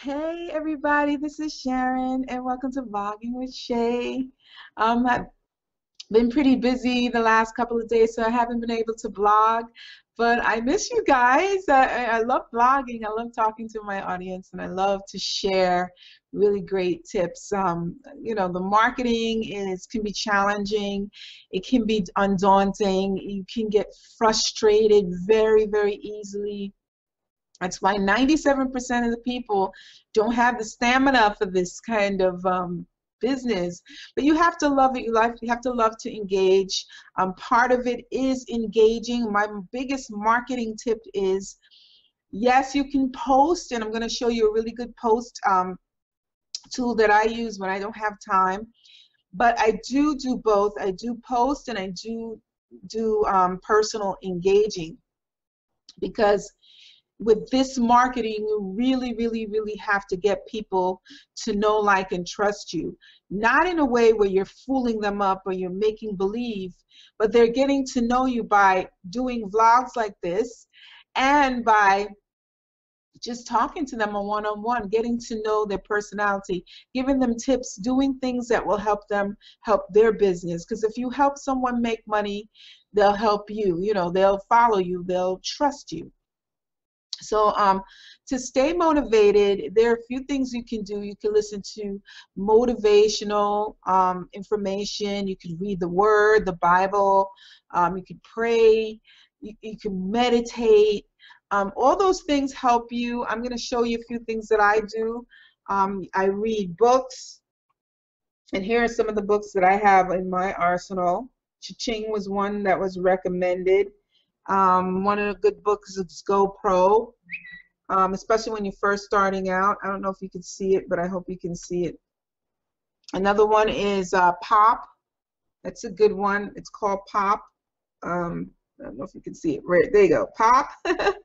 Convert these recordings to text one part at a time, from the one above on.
Hey everybody, this is Sharon and welcome to Vlogging with Sha. Um, I've been pretty busy the last couple of days so I haven't been able to vlog, but I miss you guys. I, I love vlogging, I love talking to my audience and I love to share really great tips. Um, you know, the marketing is can be challenging, it can be undaunting, you can get frustrated very, very easily that's why 97% of the people don't have the stamina for this kind of um, business. But you have to love it. You you have to love to engage. Um, part of it is engaging. My biggest marketing tip is yes, you can post, and I'm going to show you a really good post um, tool that I use when I don't have time. But I do do both. I do post and I do do um, personal engaging because with this marketing, you really, really, really have to get people to know, like, and trust you. Not in a way where you're fooling them up or you're making believe, but they're getting to know you by doing vlogs like this and by just talking to them a one-on-one, getting to know their personality, giving them tips, doing things that will help them help their business. Because if you help someone make money, they'll help you. You know, they'll follow you, they'll trust you. So um, to stay motivated, there are a few things you can do. You can listen to motivational um, information. You can read the Word, the Bible. Um, you can pray. You, you can meditate. Um, all those things help you. I'm going to show you a few things that I do. Um, I read books. And here are some of the books that I have in my arsenal. Cha-Ching was one that was recommended. Um, one of the good books is GoPro, um, especially when you're first starting out. I don't know if you can see it, but I hope you can see it. Another one is uh, Pop. That's a good one. It's called Pop. Um, I don't know if you can see it. Right there you go. Pop.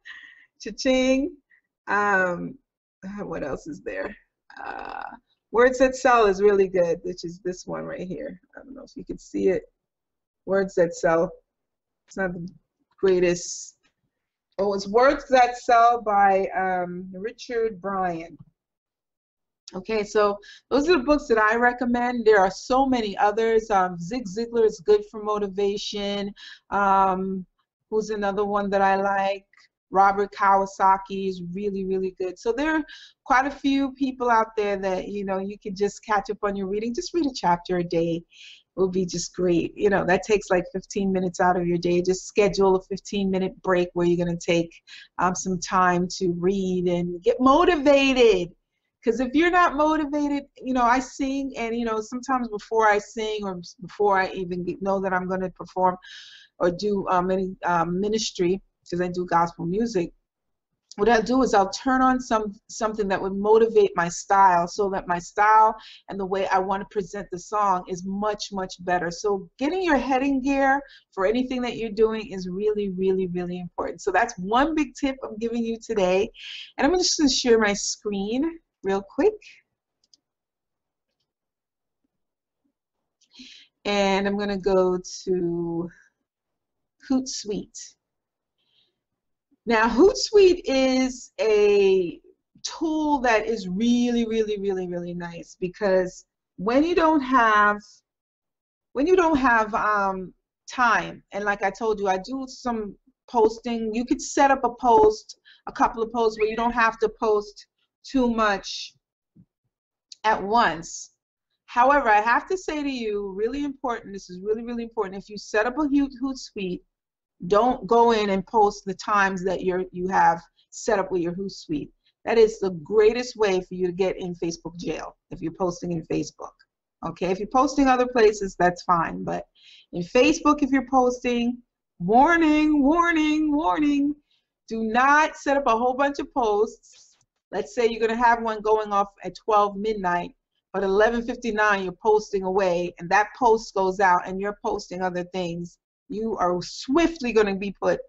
Cha-ching. Um, what else is there? Uh, Words That Sell is really good, which is this one right here. I don't know if you can see it. Words That Sell. It's not the greatest. Oh, it's Words That Sell by um, Richard Bayan. Okay, so those are the books that I recommend. There are so many others. Um, Zig Ziglar is good for motivation. Um, who's another one that I like? Robert Kiyosaki is really, really good. So there are quite a few people out there that, you know, you can just catch up on your reading. Just read a chapter a day will be just great. You know, that takes like 15 minutes out of your day. Just schedule a 15 minute break where you're going to take um, some time to read and get motivated. Because if you're not motivated, you know, I sing, and you know, sometimes before I sing or before I even know that I'm going to perform or do um, any um, ministry, because I do gospel music, what I'll do is I'll turn on some something that would motivate my style so that my style and the way I want to present the song is much much better. So getting your head in gear for anything that you're doing is really really really important. So that's one big tip I'm giving you today. And I'm just going to share my screen real quick. And I'm going to go to Hootsuite now, Hootsuite is a tool that is really, really, really, really nice because when you don't have when you don't have um, time, and like I told you, I do some posting. You could set up a post, a couple of posts where you don't have to post too much at once. However, I have to say to you, really important, this is really, really important, if you set up a Hootsuite, don't go in and post the times that you're you have set up with your Hootsuite. That is the greatest way for you to get in Facebook jail if you're posting in Facebook. Okay, if you're posting other places, that's fine. But in Facebook, if you're posting, warning, warning, warning, do not set up a whole bunch of posts. Let's say you're going to have one going off at 12 midnight, but 11:59 you're posting away, and that post goes out, and you're posting other things you are swiftly going to be put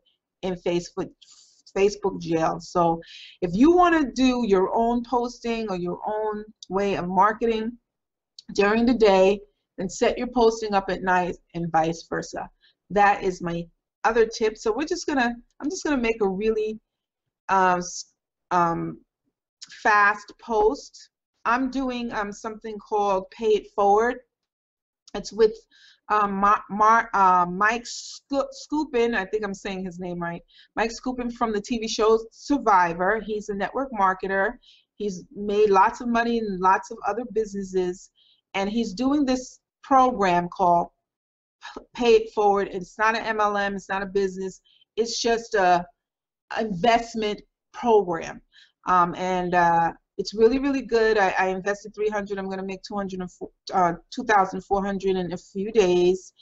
in Facebook Facebook jail. So if you want to do your own posting or your own way of marketing during the day, then set your posting up at night and vice versa. That is my other tip. So we're just gonna, I'm just gonna make a really um, um, fast post. I'm doing um, something called Pay It Forward. It's with um, Mar, uh, Mike Skupin, I think I'm saying his name right. Mike Skupin from the TV show Survivor. He's a network marketer. He's made lots of money in lots of other businesses, and he's doing this program called Pay It Forward. It's not an MLM. It's not a business. It's just a investment program, um, and uh, it's really really good. I, I invested 300. I'm going to make 200 uh, 2,400 in a few days,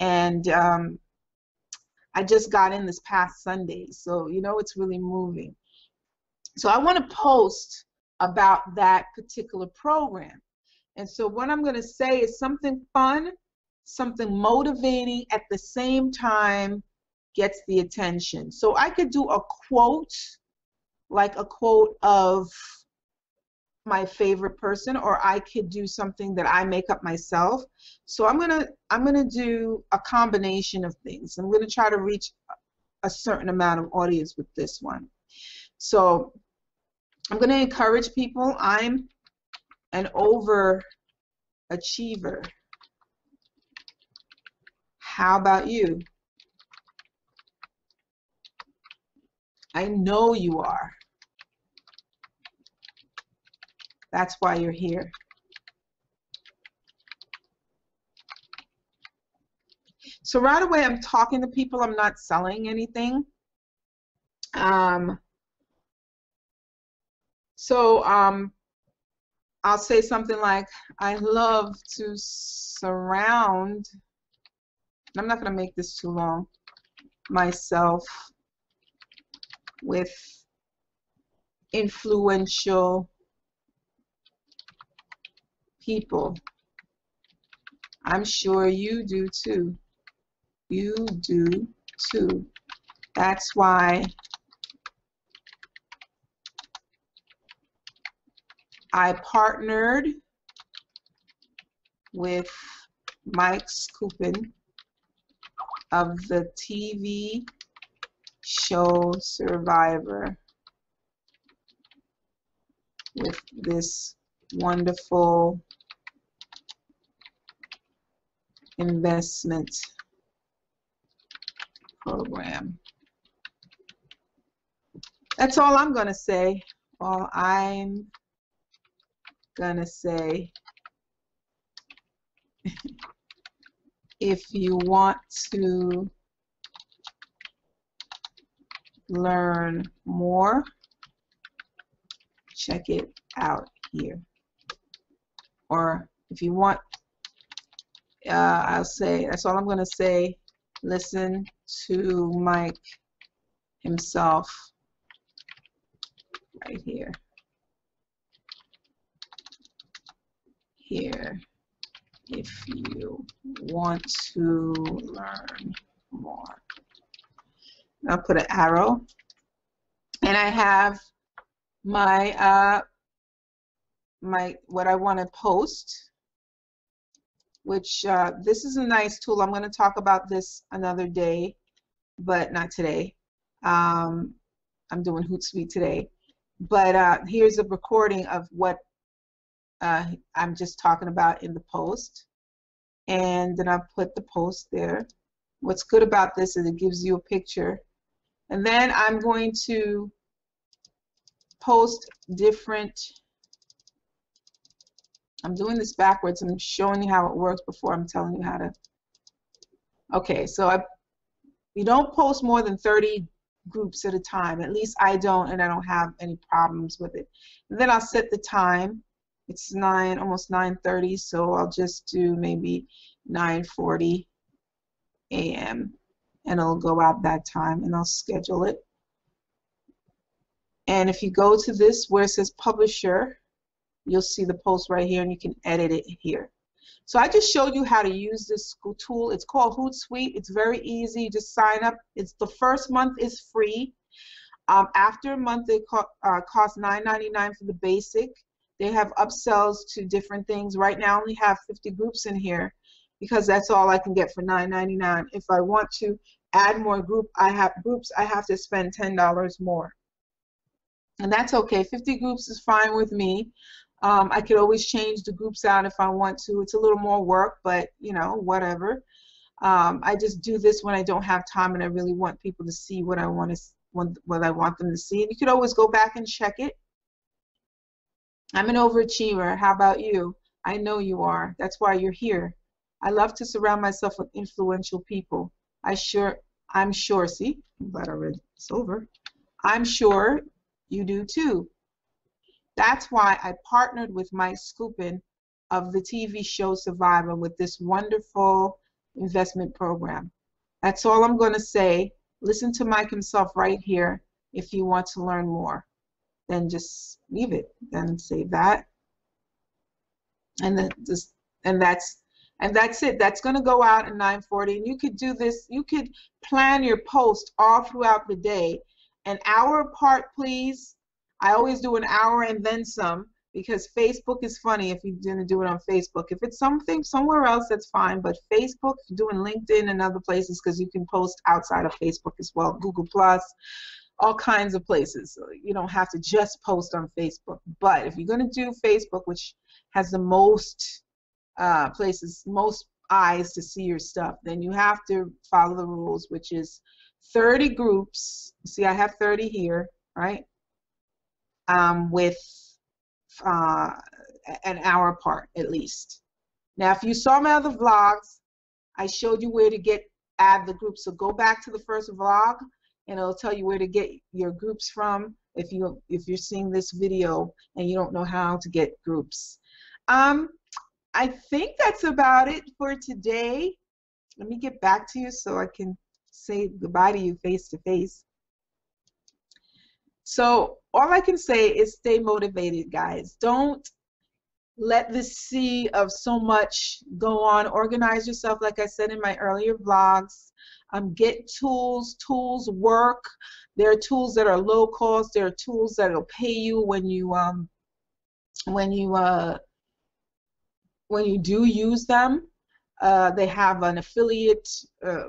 and um, I just got in this past Sunday, so you know it's really moving. So I want to post about that particular program. And so what I'm going to say is something fun, something motivating at the same time gets the attention. So I could do a quote, like a quote of my favorite person or I could do something that I make up myself. So I'm going to I'm going to do a combination of things. I'm going to try to reach a certain amount of audience with this one. So I'm going to encourage people. I'm an overachiever. How about you? I know you are. That's why you're here. So right away, I'm talking to people. I'm not selling anything. Um, so um, I'll say something like, I love to surround, I'm not going to make this too long, myself with influential people. I'm sure you do too. You do too. That's why I partnered with Mike Skupin of the TV show Survivor with this wonderful investment program. That's all I'm going to say. All I'm going to say. if you want to learn more, check it out here. Or if you want uh, I'll say, that's all I'm going to say. Listen to Mike himself right here. Here, if you want to learn more. I'll put an arrow. And I have my, uh, my what I want to post which uh, this is a nice tool. I'm going to talk about this another day, but not today. Um, I'm doing Hootsuite today. But uh, here's a recording of what uh, I'm just talking about in the post. And then I'll put the post there. What's good about this is it gives you a picture. And then I'm going to post different I'm doing this backwards. I'm showing you how it works before I'm telling you how to. Okay, so I, you don't post more than 30 groups at a time. At least I don't, and I don't have any problems with it. And then I'll set the time. It's 9, almost 9.30, so I'll just do maybe 9.40 a.m. and it'll go out that time, and I'll schedule it. And if you go to this where it says publisher, you'll see the post right here and you can edit it here. So I just showed you how to use this tool. It's called Hootsuite. It's very easy. Just sign up. It's the first month is free. Um, after a month, it co uh, costs $9.99 for the basic. They have upsells to different things. Right now, I only have 50 groups in here because that's all I can get for $9.99. If I want to add more group, I have groups. I have to spend $10 more. And that's okay. 50 groups is fine with me. Um, I could always change the groups out if I want to. It's a little more work, but you know, whatever. Um, I just do this when I don't have time and I really want people to see what I want to what I want them to see. And you could always go back and check it. I'm an overachiever. How about you? I know you are. That's why you're here. I love to surround myself with influential people. I sure, I'm sure. See, I'm glad I read it's over. I'm sure you do too. That's why I partnered with Mike Skupin of the TV show Survivor with this wonderful investment program. That's all I'm going to say. Listen to Mike himself right here if you want to learn more. Then just leave it. Then save that. And then just and that's and that's it. That's going to go out at 9:40. And you could do this. You could plan your post all throughout the day. An hour apart, please. I always do an hour and then some because Facebook is funny if you're going to do it on Facebook. If it's something somewhere else, that's fine. But Facebook, doing LinkedIn and other places because you can post outside of Facebook as well. Google Plus, all kinds of places. You don't have to just post on Facebook. But if you're going to do Facebook, which has the most uh, places, most eyes to see your stuff, then you have to follow the rules, which is 30 groups. See, I have 30 here, right? Um, with uh, an hour apart at least. Now, if you saw my other vlogs, I showed you where to get add the groups. So go back to the first vlog, and it'll tell you where to get your groups from if you if you're seeing this video and you don't know how to get groups. Um, I think that's about it for today. Let me get back to you so I can say goodbye to you face to face. So all I can say is stay motivated, guys. Don't let the sea of so much go on. Organize yourself, like I said in my earlier vlogs. Um, get tools. Tools work. There are tools that are low cost. There are tools that will pay you when you um, when you uh, when you do use them. Uh, they have an affiliate uh,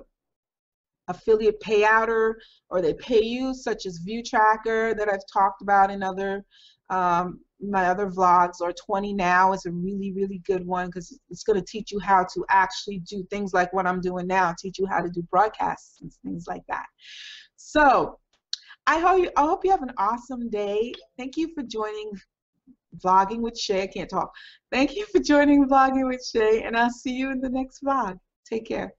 affiliate payouter or they pay you, such as View Tracker that I've talked about in other um, my other vlogs, or 20 Now is a really, really good one because it's going to teach you how to actually do things like what I'm doing now, teach you how to do broadcasts and things like that. So I hope you, I hope you have an awesome day. Thank you for joining Vlogging with Sha. I can't talk. Thank you for joining Vlogging with Sha, and I'll see you in the next vlog. Take care.